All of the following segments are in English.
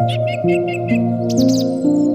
Thank you.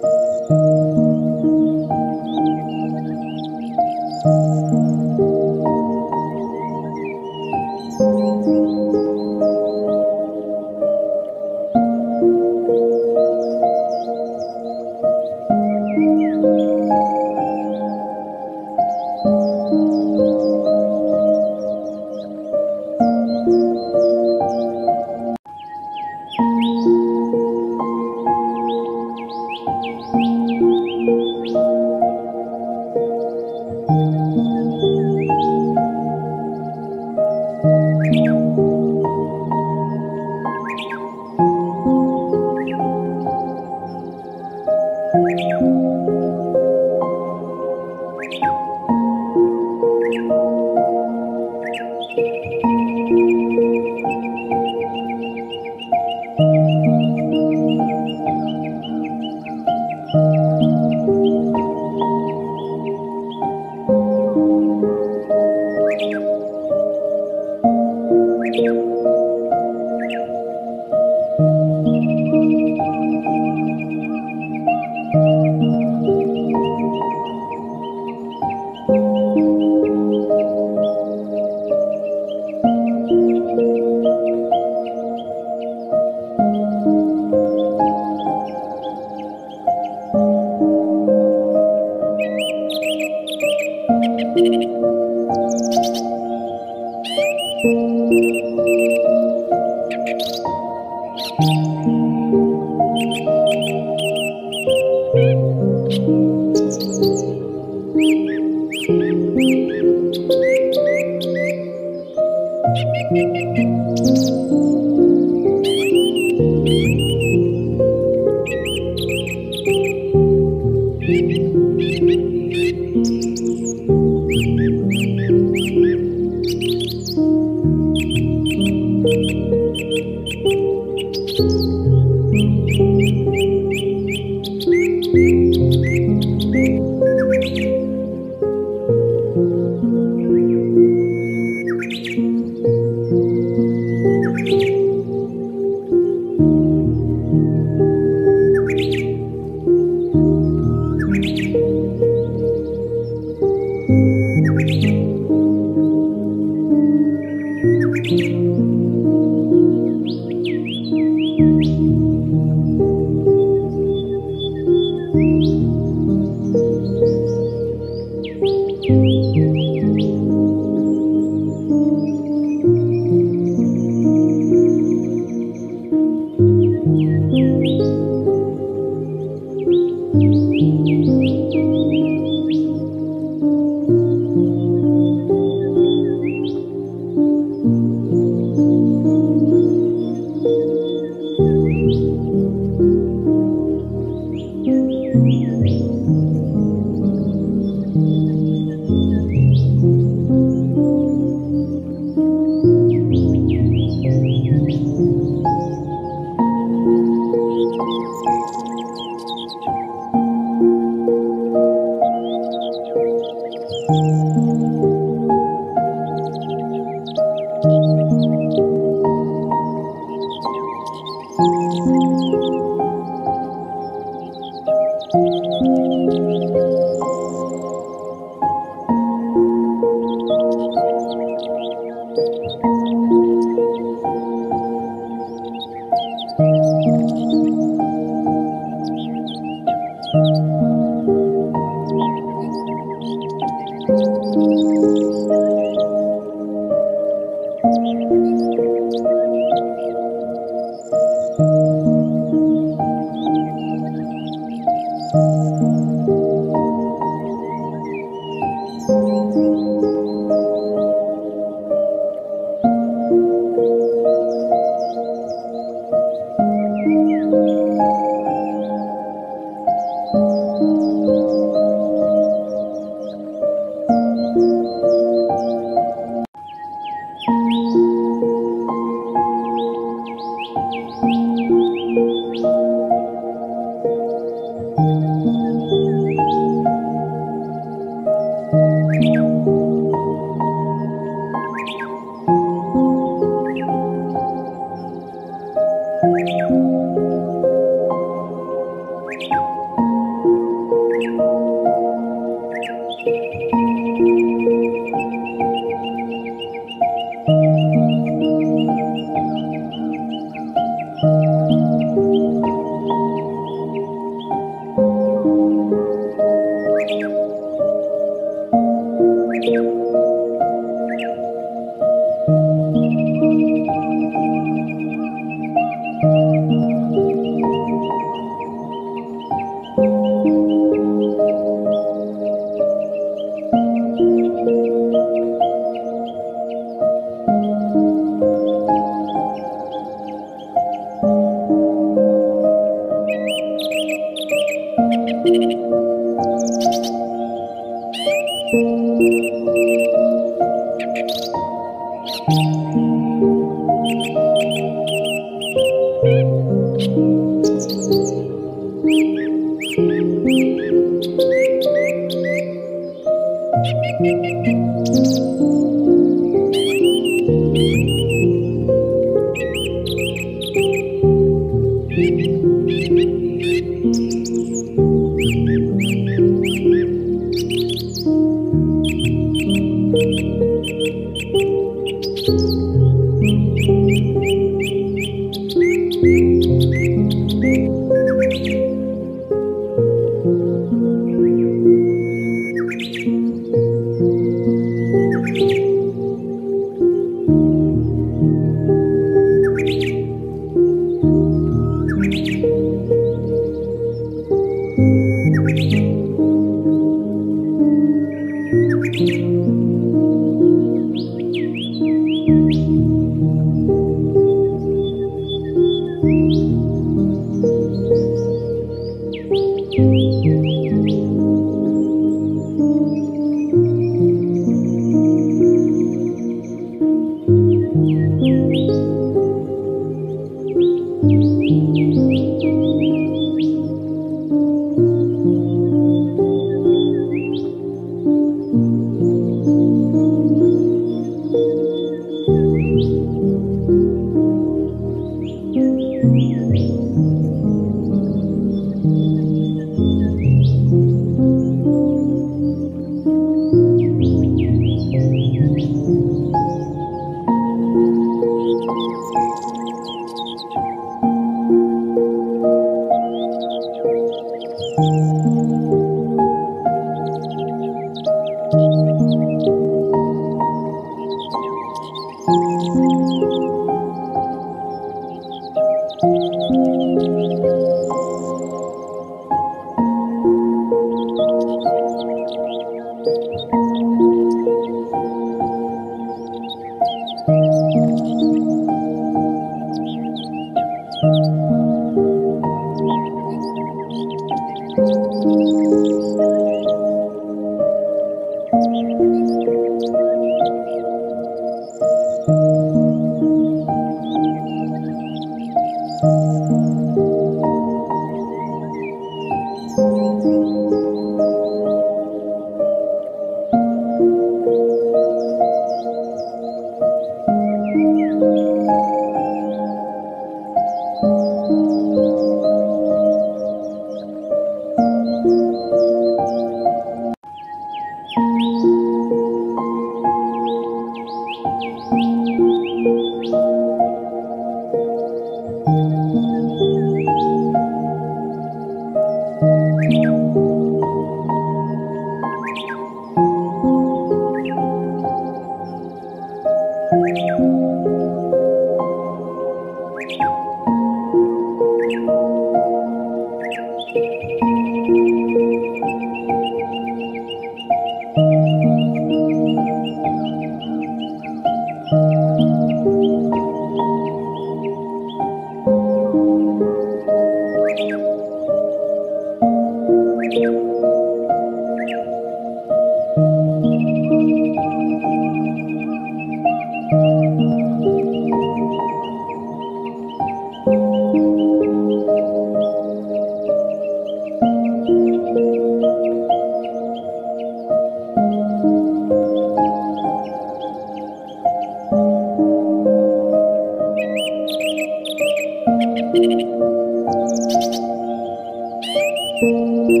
Thank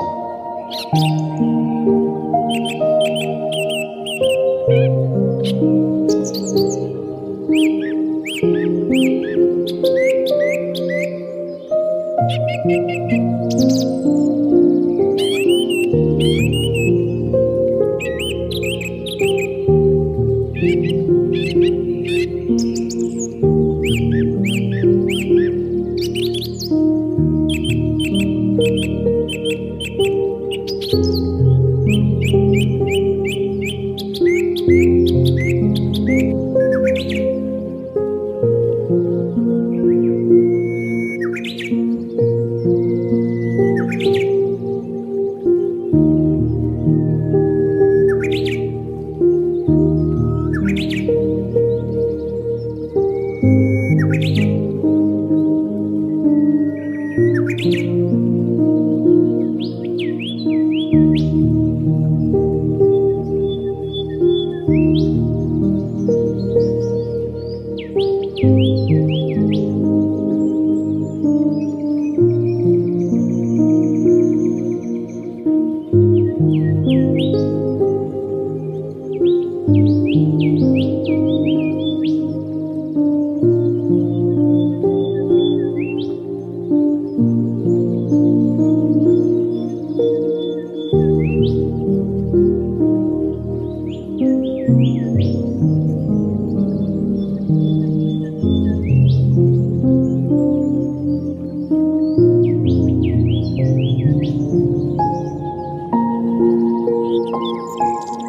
you. Música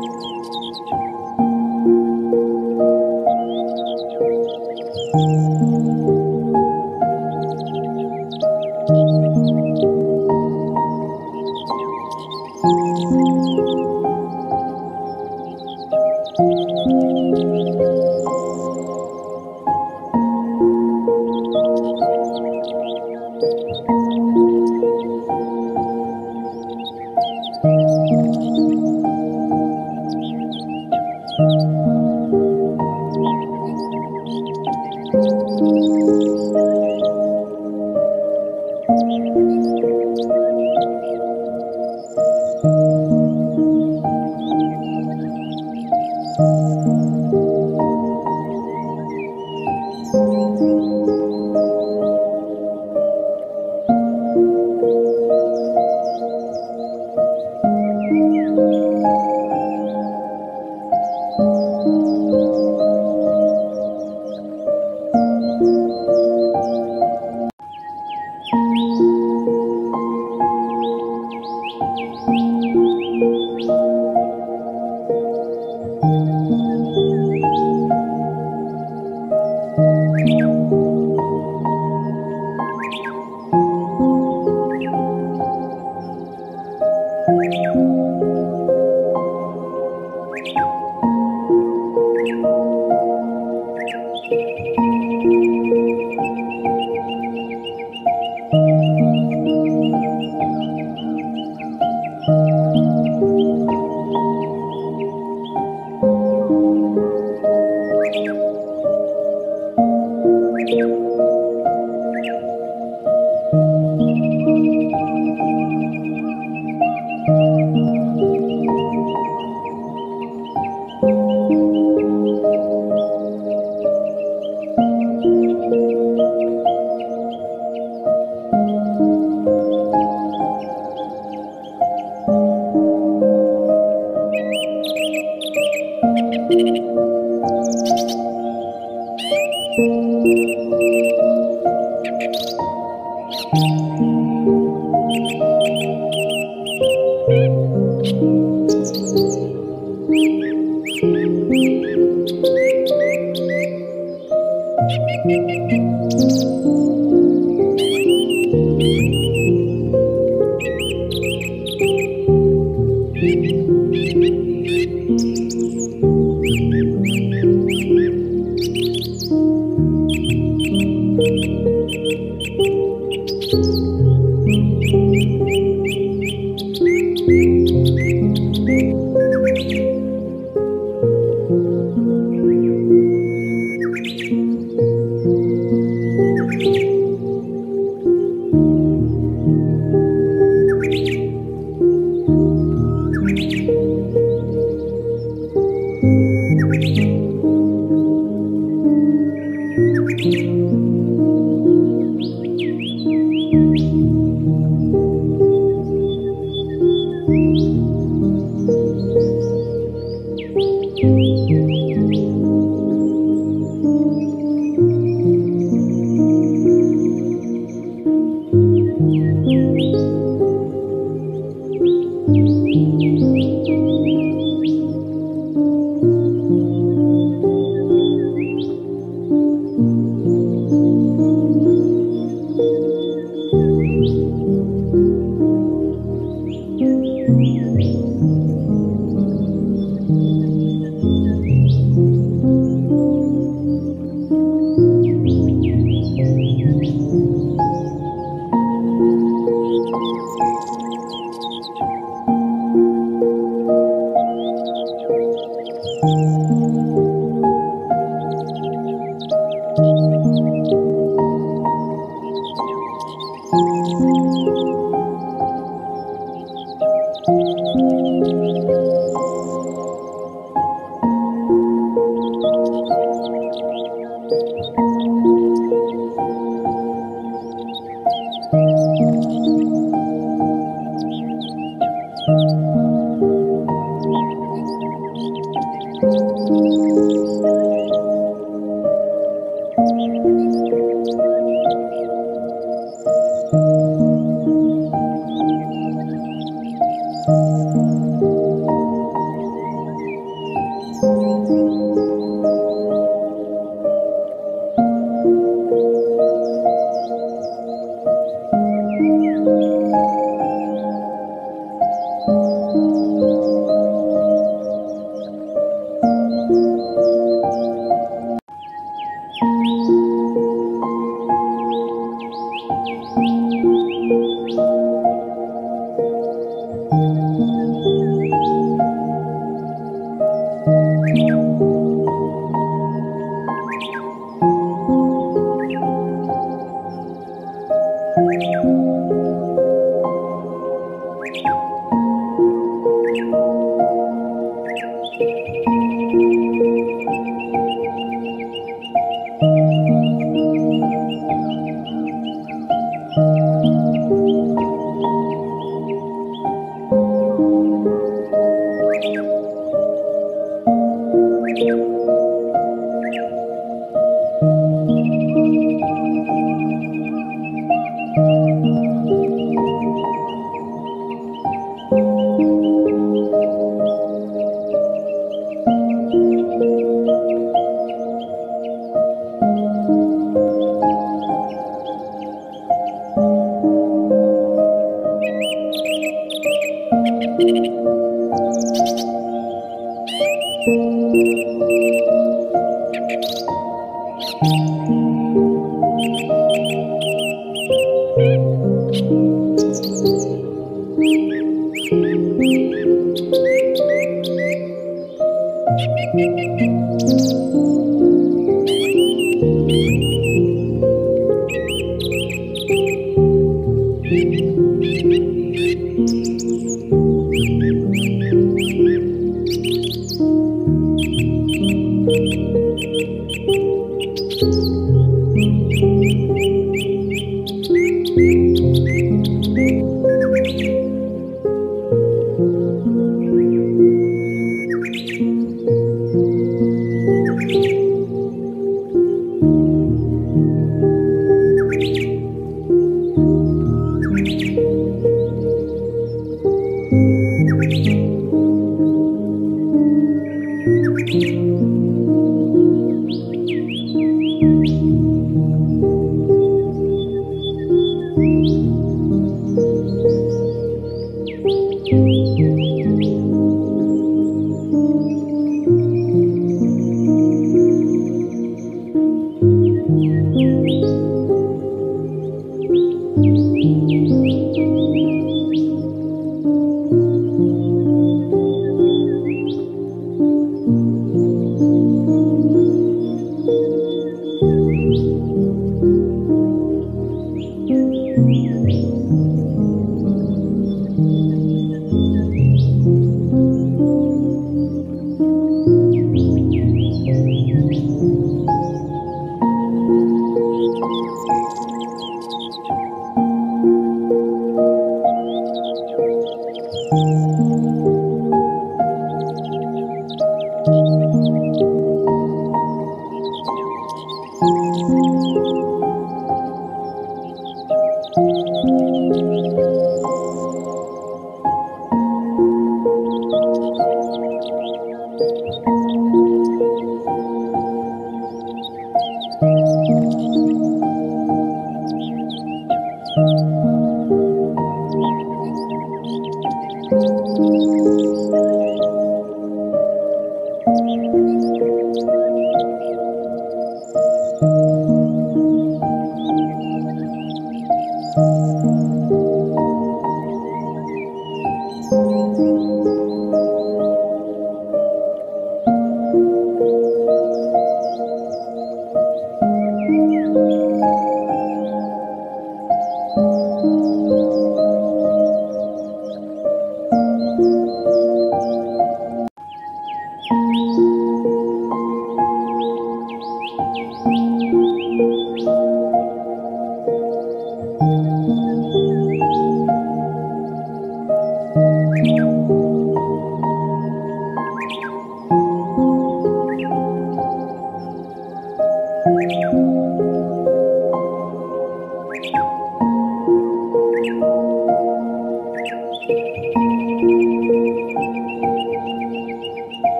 Música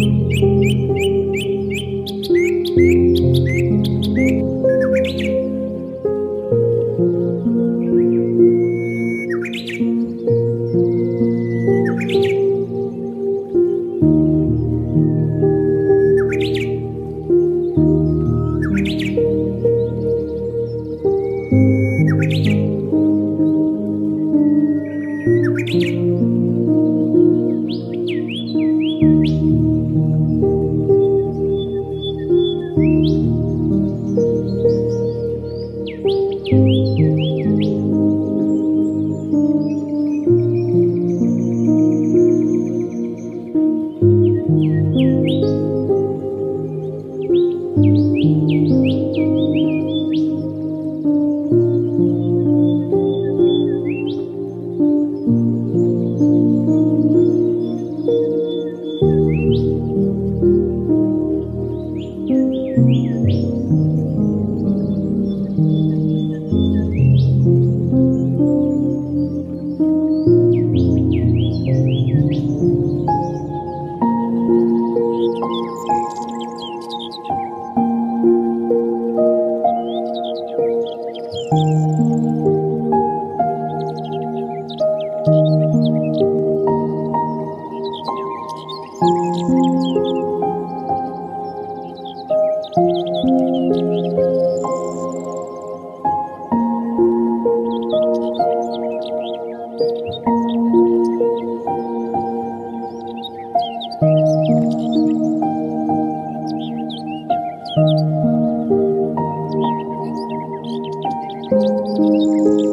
Thank Música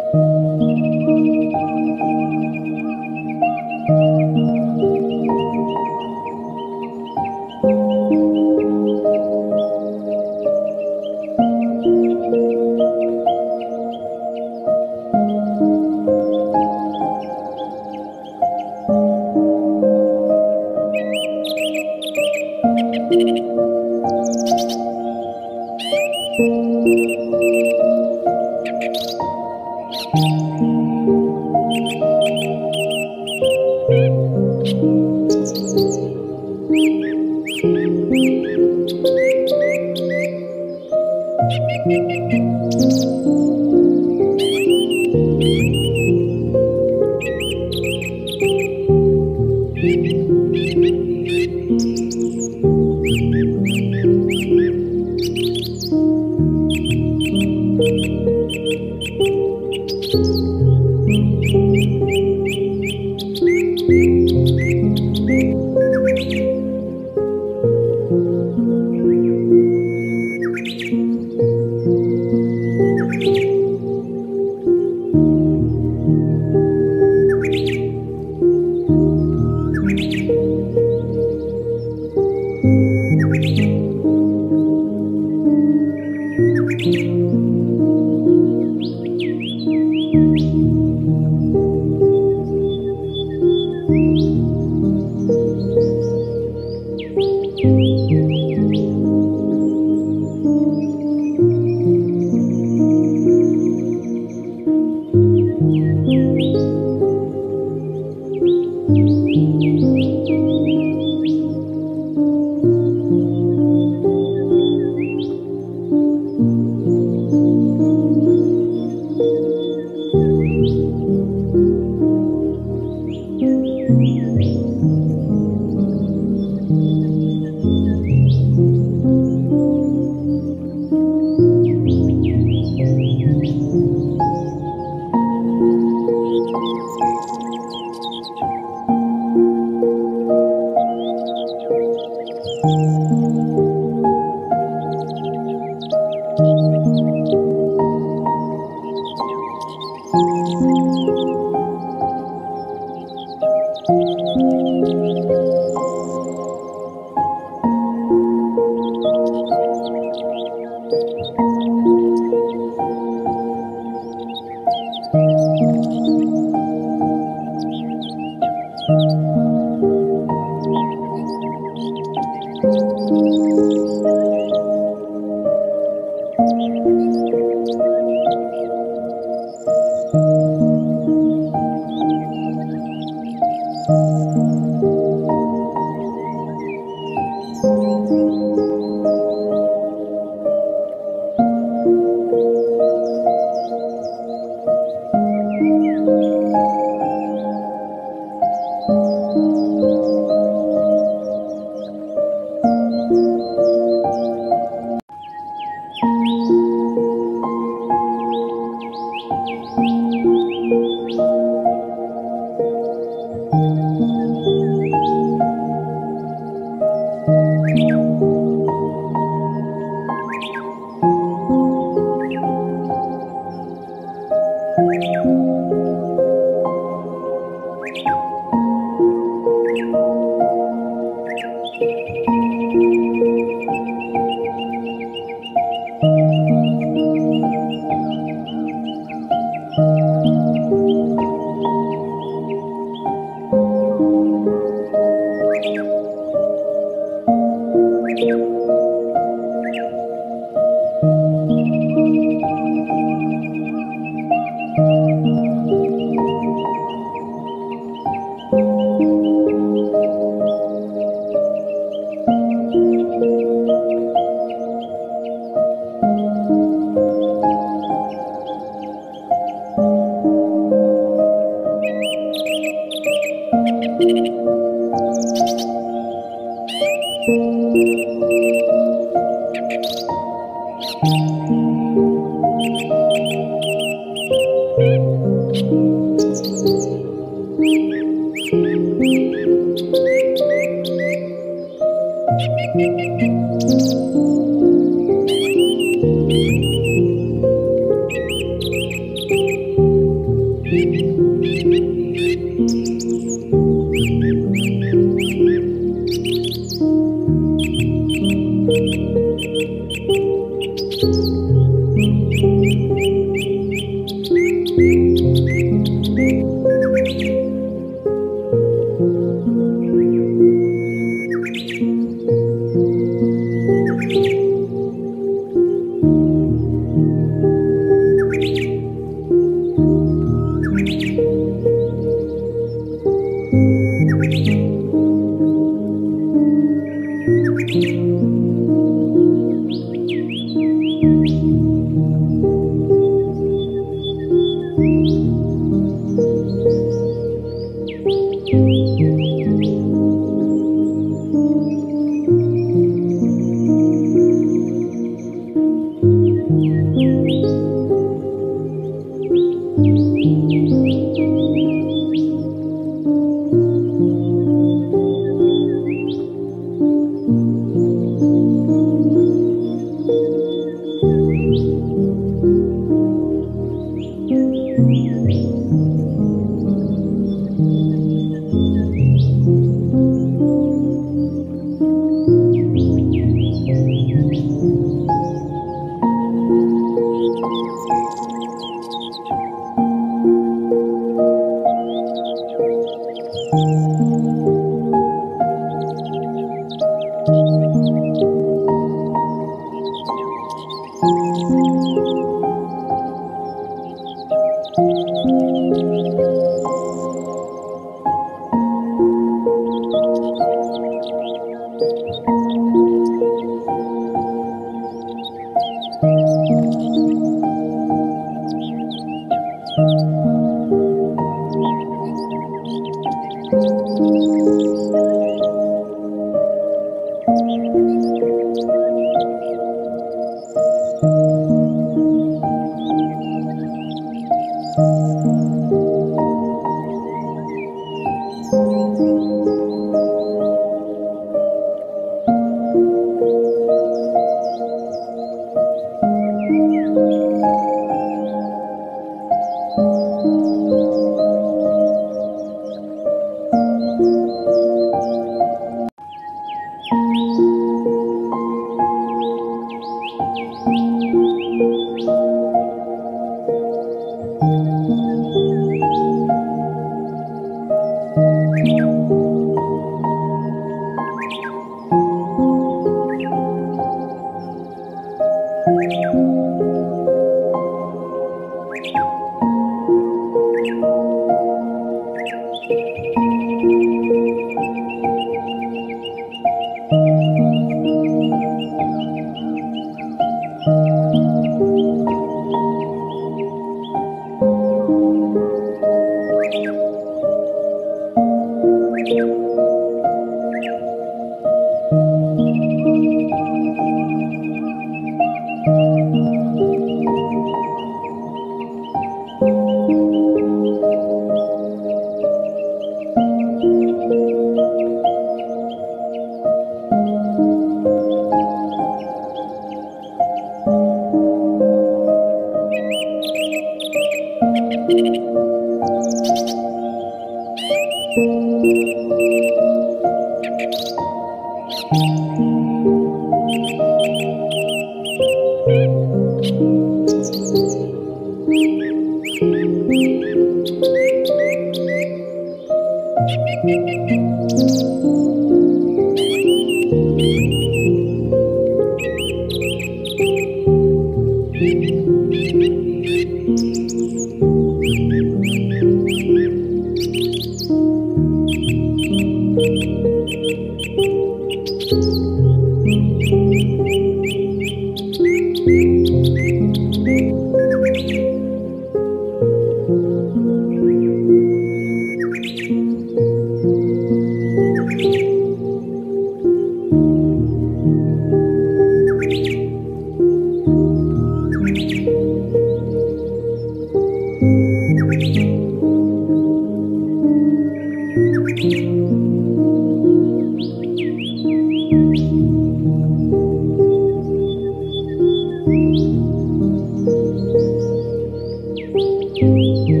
you.